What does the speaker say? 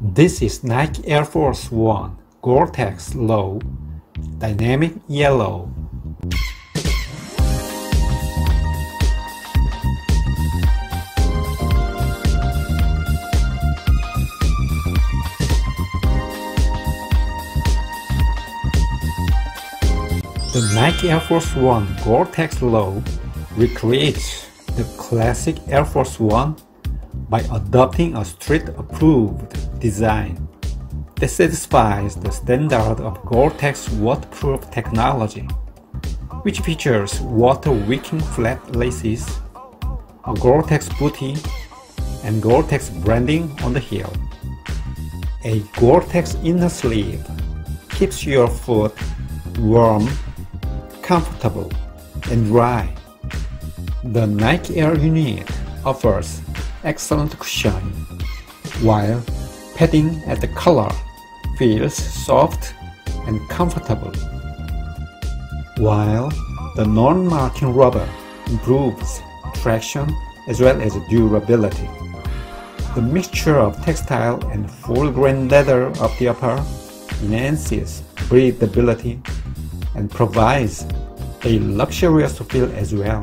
This is Nike Air Force One Gore-Tex Low Dynamic Yellow. The Nike Air Force One Gore-Tex Low recreates the classic Air Force One by adopting a street-approved design that satisfies the standard of Gore-Tex waterproof technology, which features water-wicking flat laces, a Gore-Tex bootie, and Gore-Tex branding on the heel. A Gore-Tex inner sleeve keeps your foot warm, comfortable, and dry. The Nike Air unit offers excellent cushion, while padding at the collar feels soft and comfortable. While the non-marking rubber improves traction as well as durability. The mixture of textile and full-grain leather of the upper enhances breathability and provides a luxurious feel as well.